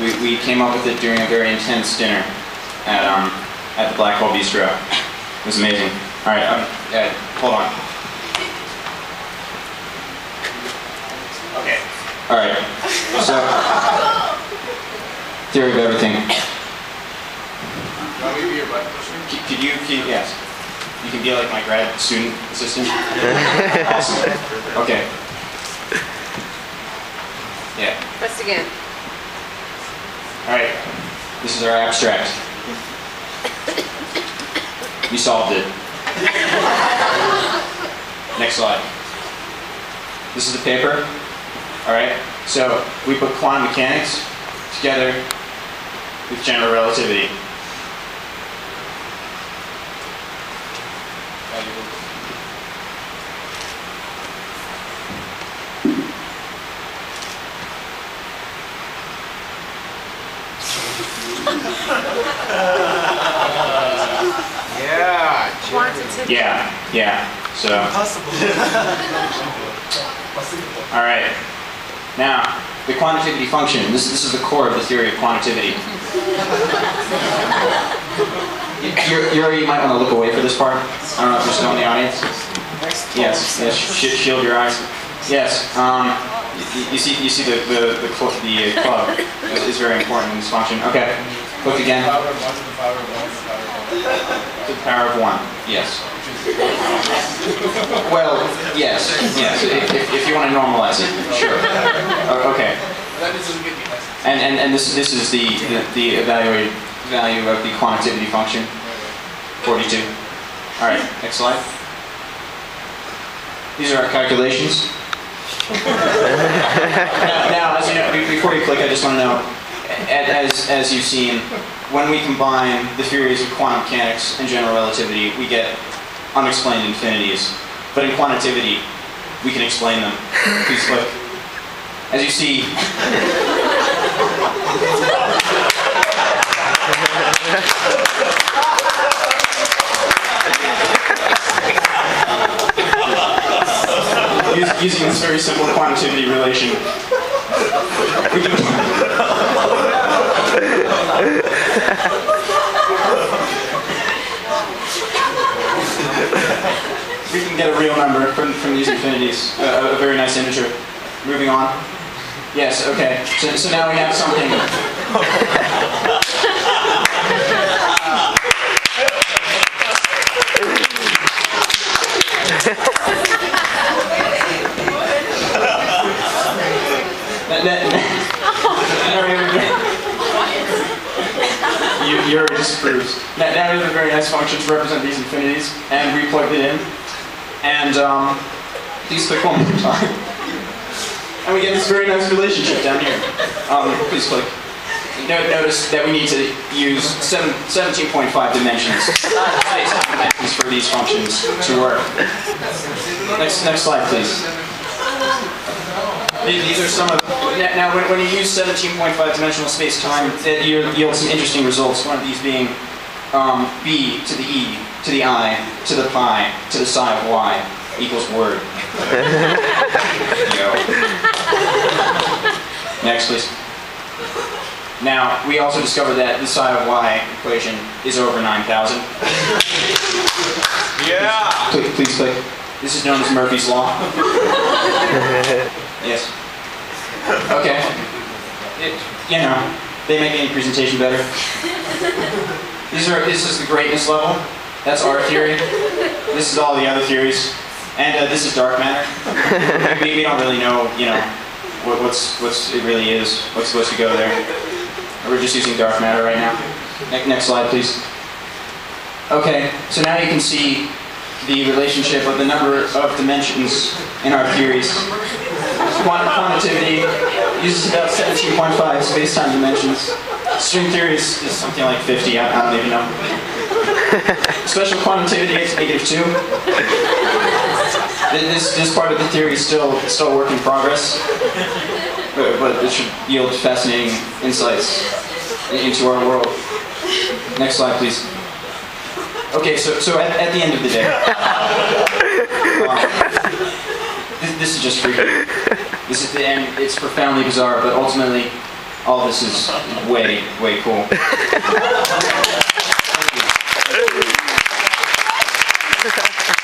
We, we came up with it during a very intense dinner at, um, at the Black Hole Bistro. It was amazing. All right, um, uh, hold on. Okay. All right. So, theory of everything. Want me be your butt pusher? Could you, could, yes. You can be like my grad student assistant. awesome. Okay. Yeah. Press again. All right. This is our abstract. You solved it. Next slide. This is the paper. All right. So we put quantum mechanics together with general relativity. Yeah. Quantitative. Yeah. Yeah. So. All right. Now, the quantitativity function. This, this is the core of the theory of quantitativity. You're, you're, you might want to look away for this part. I don't know if you're still in the audience. Yes. Yes. Sh- shield your eyes. Yes. Um, you, you see, you see the the the, cl- the uh, club is, is very important in this function. Okay. Look again. Power of one the power of one the power of one. The power of one. Yes. Well, yes. Yes. If, if, if you want to normalize it, sure. Okay. That doesn't get me essence. And, and, and this, this is the, the, the evaluated value of the quantitativity function, 42. All right, next slide. These are our calculations. Now, now, as you know, before you click, I just want to know, as, as you've seen, when we combine the theories of quantum mechanics and general relativity, we get unexplained infinities. But in quantitativity, we can explain them. Please click. As you see, using this very simple quantitativity relation. We can, we can get a real number from, from these infinities, uh, a very nice integer. Moving on. Yes, okay. So, so now we have something. That, that, you, already have a very nice function to represent these infinities, and we plugged it in. And um, please click one more time. And we get this very nice relationship down here. Um, please click. Notice that we need to use seven, 17.5 dimensions, space-time dimensions for these functions to work. Next, next slide, please. These these are some of, now when, when you use 17.5 dimensional space-time, it yield- yields some interesting results. One of these being um, b to the e, to the i, to the pi, to the psi of y equals word. Yo. Next, please. Now, we also discovered that the psi of y equation is over 9,000. Yeah. Please, please click. This is known as Murphy's Law. yes. Okay. It, you know, they make any presentation better. These are, this is the greatness level. That's our theory. This is all the other theories. And uh, this is dark matter. we, we don't really know, you know, what, what's, what's it really is, what's supposed to go there. We're just using dark matter right now. Ne- next slide, please. Okay, so now you can see the relationship of the number of dimensions in our theories. Quantum quantitativity uses about 17.5 space-time dimensions. String theory is, is something like 50, I, I don't even know. Special quantitativity is negative 2. This, this part of the theory is still, still a work in progress, but, but it should yield fascinating insights into our world. Next slide, please. Okay, so, so at, at the end of the day, this is just freaking. this is the end. It's profoundly bizarre, but ultimately, all this is way, way cool. Thank you. Thank you.